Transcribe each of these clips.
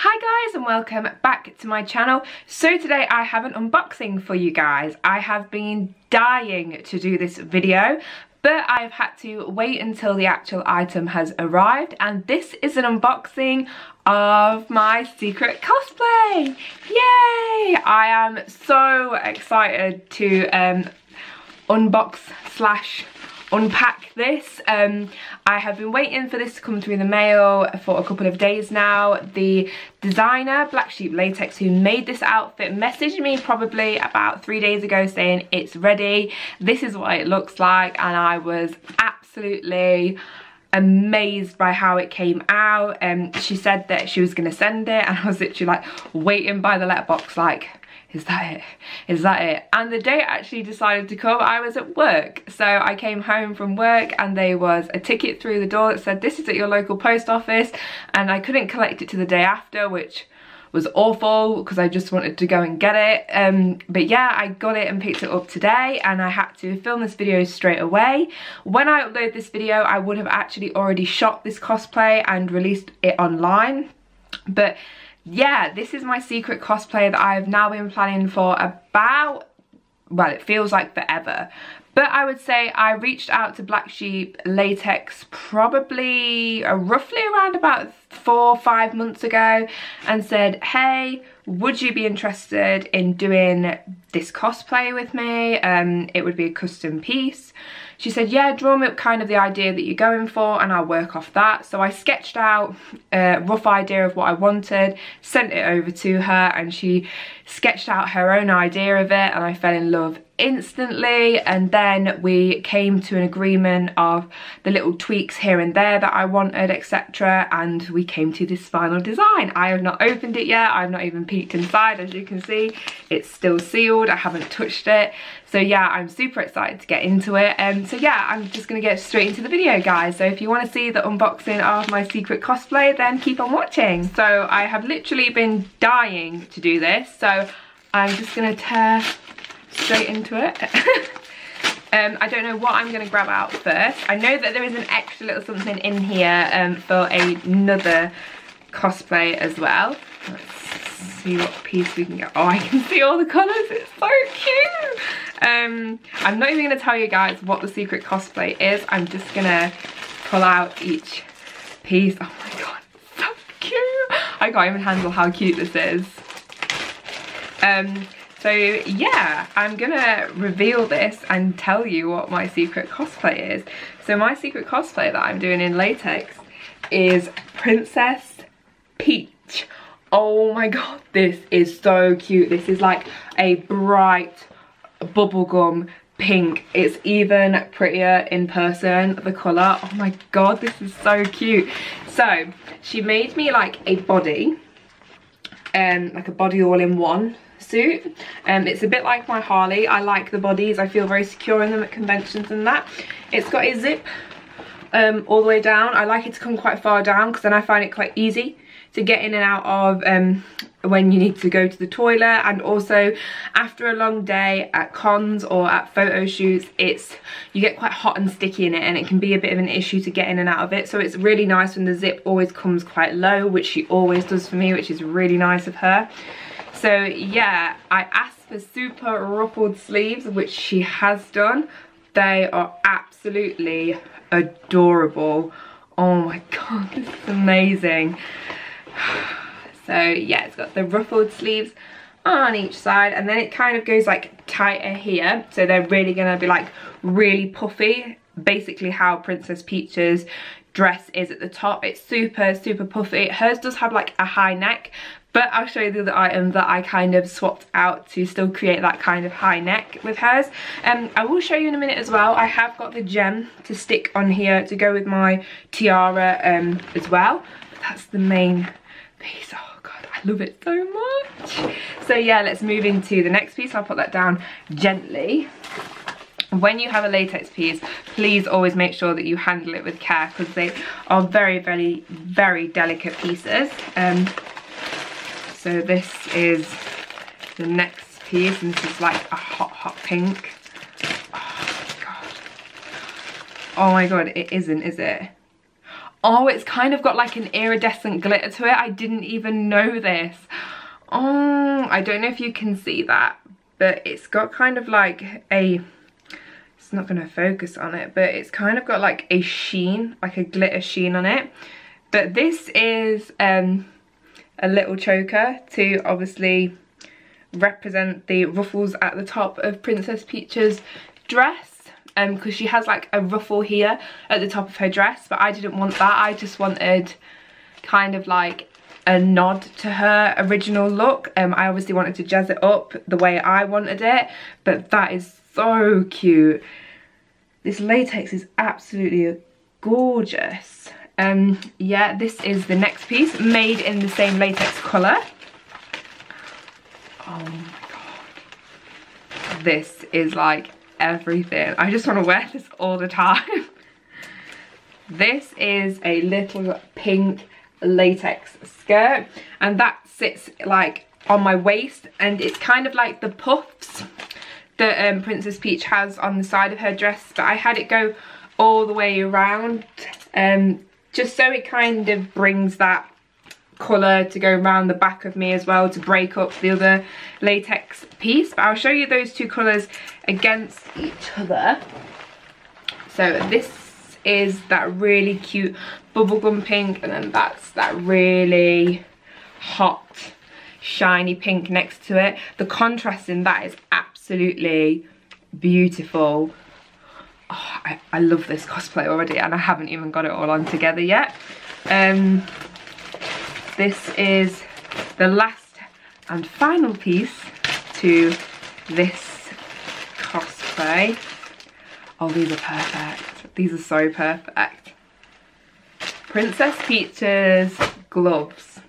Hi guys and welcome back to my channel. So today I have an unboxing for you guys. I have been dying to do this video but I've had to wait until the actual item has arrived and this is an unboxing of my secret cosplay. Yay! I am so excited to um, unbox slash unpack this. Um, I have been waiting for this to come through the mail for a couple of days now. The designer, Black Sheep Latex, who made this outfit, messaged me probably about three days ago saying it's ready. This is what it looks like and I was absolutely amazed by how it came out and um, she said that she was to send it and I was literally like waiting by the letterbox like is that it? Is that it? And the day actually decided to come, I was at work. So I came home from work and there was a ticket through the door that said, this is at your local post office. And I couldn't collect it to the day after, which was awful because I just wanted to go and get it. Um, but yeah, I got it and picked it up today and I had to film this video straight away. When I upload this video, I would have actually already shot this cosplay and released it online. But yeah, this is my secret cosplay that I've now been planning for about, well, it feels like forever. But I would say I reached out to Black Sheep Latex probably uh, roughly around about four or five months ago and said, hey, would you be interested in doing this cosplay with me? Um, it would be a custom piece. She said, yeah, draw me up kind of the idea that you're going for and I'll work off that. So I sketched out a rough idea of what I wanted, sent it over to her and she sketched out her own idea of it and I fell in love instantly and then we came to an agreement of the little tweaks here and there that I wanted etc and we came to this final design. I have not opened it yet, I've not even peeked inside as you can see. It's still sealed, I haven't touched it. So yeah, I'm super excited to get into it. And um, so yeah, I'm just gonna get straight into the video guys. So if you wanna see the unboxing of my secret cosplay, then keep on watching. So I have literally been dying to do this. So I'm just gonna tear straight into it. um, I don't know what I'm gonna grab out first. I know that there is an extra little something in here um, for another cosplay as well. Let's see what piece we can get. Oh, I can see all the colours, it's so cute. Um, I'm not even gonna tell you guys what the secret cosplay is. I'm just gonna pull out each piece. Oh my God, so cute. I can't even handle how cute this is. Um, so yeah, I'm gonna reveal this and tell you what my secret cosplay is. So my secret cosplay that I'm doing in latex is Princess Peach. Oh my god, this is so cute. This is like a bright bubblegum pink. It's even prettier in person, the colour. Oh my god, this is so cute. So, she made me like a body, um, like a body all in one suit. Um, it's a bit like my Harley. I like the bodies. I feel very secure in them at conventions and that. It's got a zip um, all the way down. I like it to come quite far down because then I find it quite easy to get in and out of um, when you need to go to the toilet and also after a long day at cons or at photo shoots it's you get quite hot and sticky in it and it can be a bit of an issue to get in and out of it so it's really nice when the zip always comes quite low which she always does for me which is really nice of her so yeah, I asked for super ruffled sleeves, which she has done. They are absolutely adorable. Oh my god, this is amazing. So yeah, it's got the ruffled sleeves on each side and then it kind of goes like tighter here. So they're really gonna be like really puffy. Basically how Princess Peach's dress is at the top. It's super, super puffy. Hers does have like a high neck, but I'll show you the other item that I kind of swapped out to still create that kind of high neck with hers. Um, I will show you in a minute as well. I have got the gem to stick on here to go with my tiara um, as well. But that's the main piece. Oh god, I love it so much. So yeah, let's move into the next piece. I'll put that down gently when you have a latex piece please always make sure that you handle it with care because they are very very very delicate pieces um, so this is the next piece and this is like a hot, hot pink. Oh my god. Oh my god, it isn't, is it? Oh, it's kind of got like an iridescent glitter to it. I didn't even know this. Oh, I don't know if you can see that, but it's got kind of like a, it's not going to focus on it, but it's kind of got like a sheen, like a glitter sheen on it. But this is um, a little choker to obviously represent the ruffles at the top of Princess Peach's dress because um, she has like a ruffle here at the top of her dress but I didn't want that. I just wanted kind of like a nod to her original look. Um, I obviously wanted to jazz it up the way I wanted it but that is so cute. This latex is absolutely gorgeous um yeah this is the next piece made in the same latex color oh my god this is like everything. I just want to wear this all the time. this is a little pink latex skirt and that sits like on my waist and it's kind of like the puffs that um, Princess Peach has on the side of her dress but I had it go all the way around um, just so it kind of brings that colour to go around the back of me as well to break up the other latex piece. But I'll show you those two colours against each other. So this is that really cute bubblegum pink and then that's that really hot shiny pink next to it. The contrast in that is absolutely beautiful. Oh, I, I love this cosplay already and I haven't even got it all on together yet. Um, this is the last and final piece to this cosplay. Oh, these are perfect. These are so perfect. Princess Peach's gloves.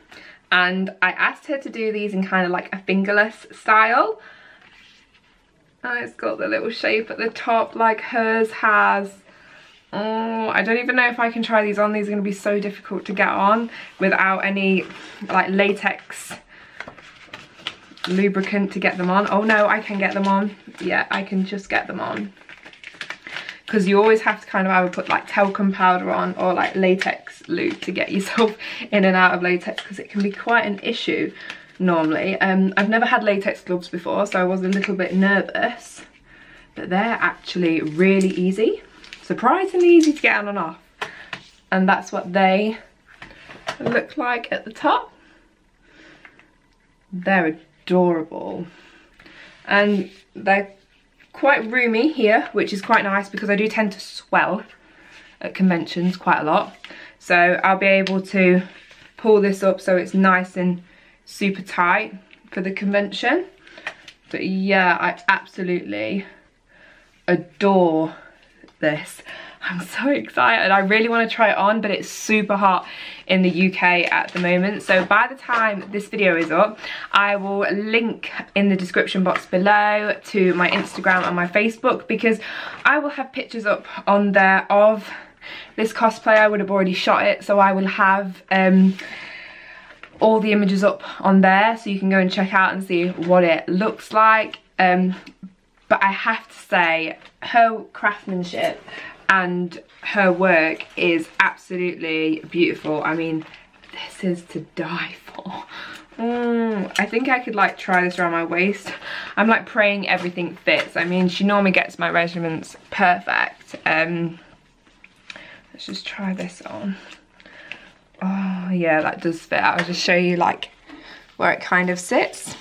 And I asked her to do these in kind of like a fingerless style. And it's got the little shape at the top like hers has. Oh, I don't even know if I can try these on. These are going to be so difficult to get on without any like latex lubricant to get them on. Oh no, I can get them on. Yeah, I can just get them on. Because you always have to kind of either put like talcum powder on or like latex lube to get yourself in and out of latex because it can be quite an issue normally. Um, I've never had latex gloves before so I was a little bit nervous. But they're actually really easy surprisingly easy to get on and off. And that's what they look like at the top. They're adorable. And they're quite roomy here, which is quite nice because I do tend to swell at conventions quite a lot. So I'll be able to pull this up so it's nice and super tight for the convention. But yeah, I absolutely adore this. I'm so excited. I really want to try it on, but it's super hot in the UK at the moment. So by the time this video is up, I will link in the description box below to my Instagram and my Facebook because I will have pictures up on there of this cosplay. I would have already shot it, so I will have um, all the images up on there so you can go and check out and see what it looks like. Um, but I have to say her craftsmanship and her work is absolutely beautiful. I mean, this is to die for. Mm, I think I could like try this around my waist. I'm like praying everything fits. I mean, she normally gets my measurements perfect. Um, let's just try this on. Oh yeah, that does fit. I'll just show you like where it kind of sits.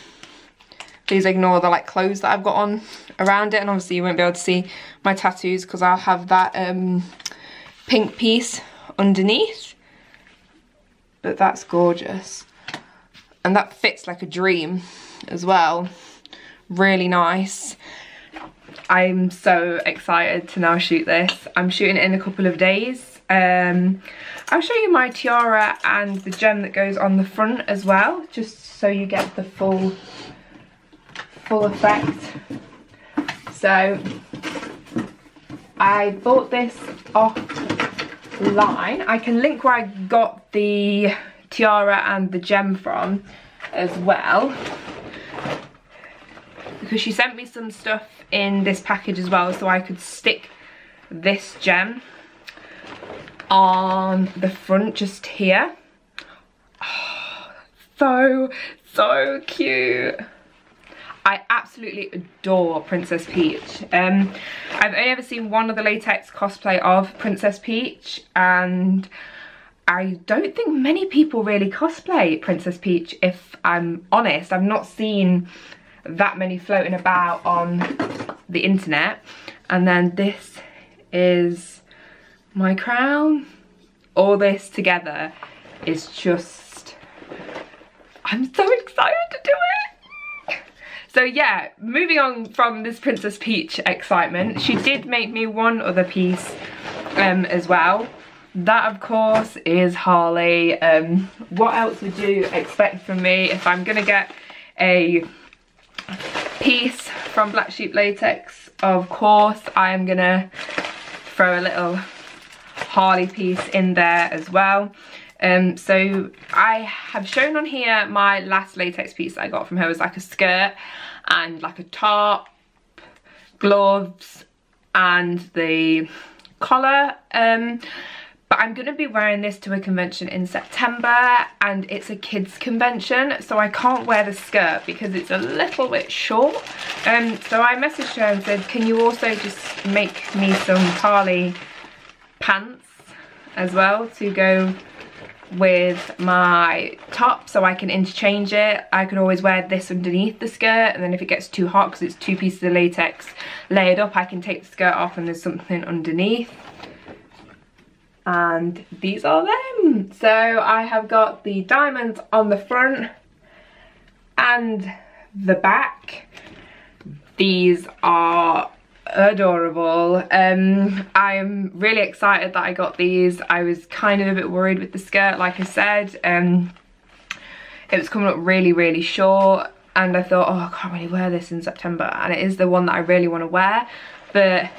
Please ignore the like clothes that I've got on around it and obviously you won't be able to see my tattoos because I'll have that um, pink piece underneath. But that's gorgeous. And that fits like a dream as well. Really nice. I'm so excited to now shoot this. I'm shooting it in a couple of days. Um, I'll show you my tiara and the gem that goes on the front as well, just so you get the full full effect. So I bought this offline. I can link where I got the tiara and the gem from as well. Because she sent me some stuff in this package as well so I could stick this gem on the front just here. Oh, so, so cute. I absolutely adore Princess Peach. Um, I've only ever seen one of the latex cosplay of Princess Peach and I don't think many people really cosplay Princess Peach if I'm honest. I've not seen that many floating about on the internet. And then this is my crown. All this together is just, I'm so excited to do it. So yeah, moving on from this Princess Peach excitement, she did make me one other piece um, as well. That of course is Harley. Um, what else would you expect from me if I'm gonna get a piece from Black Sheep Latex? Of course I am gonna throw a little Harley piece in there as well. Um, so I have shown on here my last latex piece I got from her was like a skirt and like a top, gloves and the collar. Um, but I'm going to be wearing this to a convention in September and it's a kids convention so I can't wear the skirt because it's a little bit short um, so I messaged her and said can you also just make me some Harley pants as well to go with my top so I can interchange it. I could always wear this underneath the skirt and then if it gets too hot because it's two pieces of latex layered up I can take the skirt off and there's something underneath and these are them. So I have got the diamonds on the front and the back. These are adorable. Um, I'm really excited that I got these. I was kind of a bit worried with the skirt, like I said. Um, it was coming up really, really short and I thought, oh, I can't really wear this in September. And it is the one that I really want to wear. But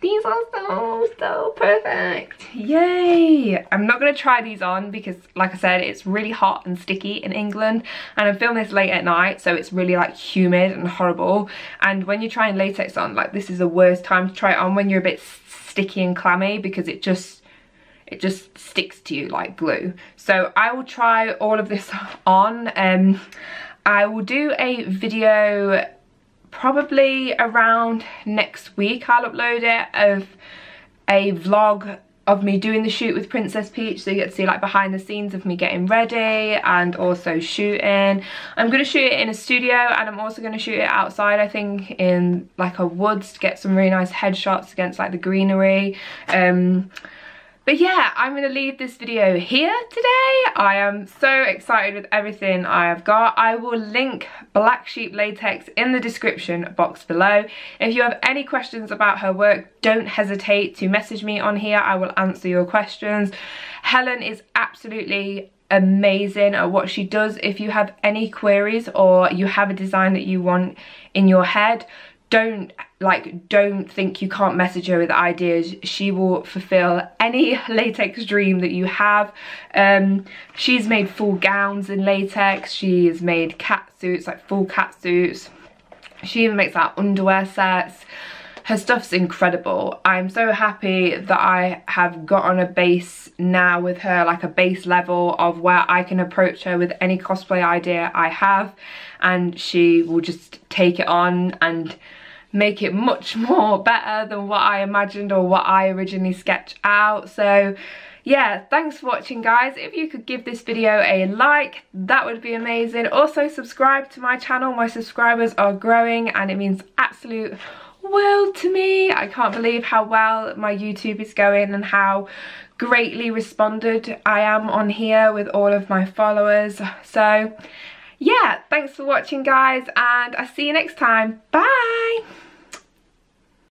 these are so, so perfect. Yay. I'm not going to try these on because, like I said, it's really hot and sticky in England. And I'm filming this late at night, so it's really like humid and horrible. And when you're trying latex on, like this is the worst time to try it on when you're a bit sticky and clammy because it just it just sticks to you like glue. So I will try all of this on. Um, I will do a video probably around next week I'll upload it of a vlog of me doing the shoot with Princess Peach so you get to see like behind the scenes of me getting ready and also shooting. I'm going to shoot it in a studio and I'm also going to shoot it outside I think in like a woods to get some really nice headshots against like the greenery. Um, but yeah, I'm to leave this video here today. I am so excited with everything I have got. I will link Black Sheep Latex in the description box below. If you have any questions about her work, don't hesitate to message me on here. I will answer your questions. Helen is absolutely amazing at what she does. If you have any queries or you have a design that you want in your head, don't like don't think you can't message her with ideas. She will fulfill any latex dream that you have. Um, she's made full gowns in latex. She's made cat suits like full cat suits. She even makes like underwear sets her stuff's incredible i'm so happy that i have got on a base now with her like a base level of where i can approach her with any cosplay idea i have and she will just take it on and make it much more better than what I imagined or what I originally sketched out. So yeah, thanks for watching guys. If you could give this video a like, that would be amazing. Also subscribe to my channel. My subscribers are growing and it means absolute world to me. I can't believe how well my YouTube is going and how greatly responded I am on here with all of my followers. So yeah, thanks for watching guys and I'll see you next time. Bye!